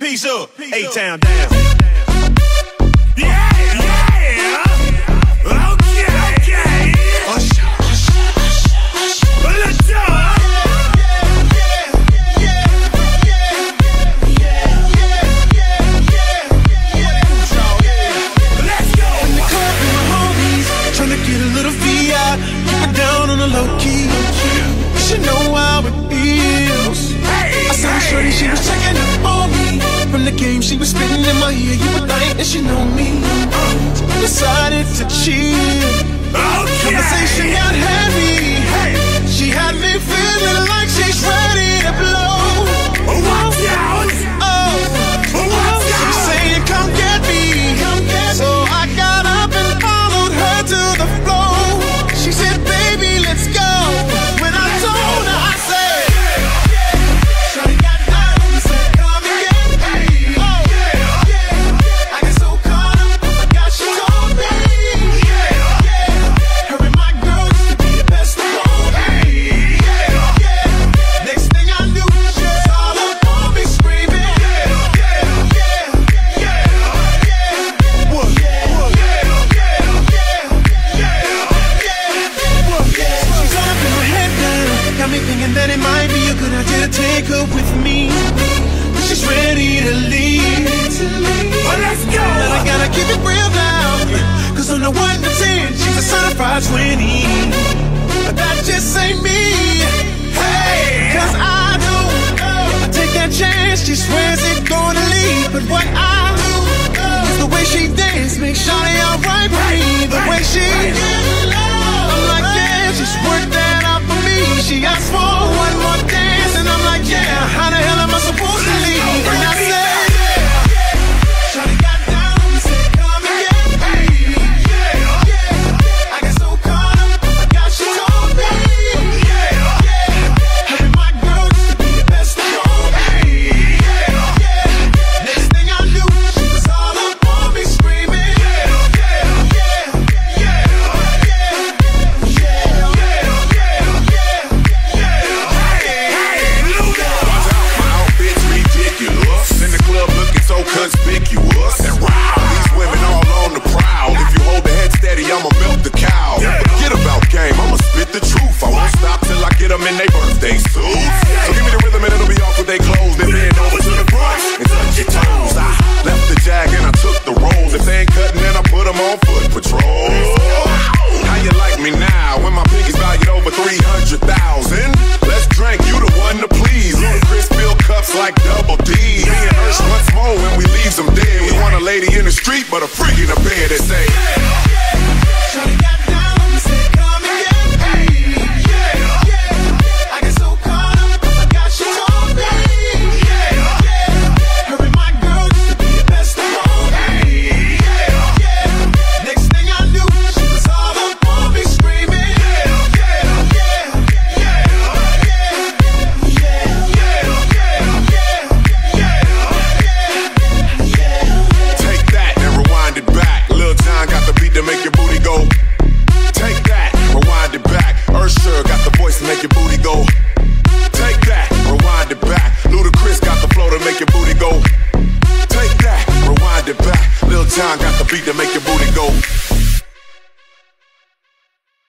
Peace up, A-Town down. Yeah, yeah. Yeah. Okay, okay. Let's go. Yeah, yeah, yeah, yeah, yeah, yeah, yeah, yeah, yeah, yeah. Let's go. In the club with my homies, tryna get a little VI. Keep it down on the low key. From the game, she was spitting in my ear. You were think and she know me. Decided to cheat. Okay. Conversation got heavy. A good idea to take her with me. But she's ready to leave. Well, let's go. But I gotta keep it real now. Cause on the 1 to 10, she's a certified 20. Them in their birthday suits. So give me the rhythm and it'll be off with their clothes. Then bend over to the front and touch your toes. I left the jag and I took the rolls. If they ain't cutting, then I put them on foot patrol. How you like me now when my pinky's valued over 300,000? Let's drink, you the one to please. Ludacris fill cups like double D. Me and Ursh once more when we leave them dead. We want a lady in the street, but a freak in the bed that say, Time got the beat to make your booty go.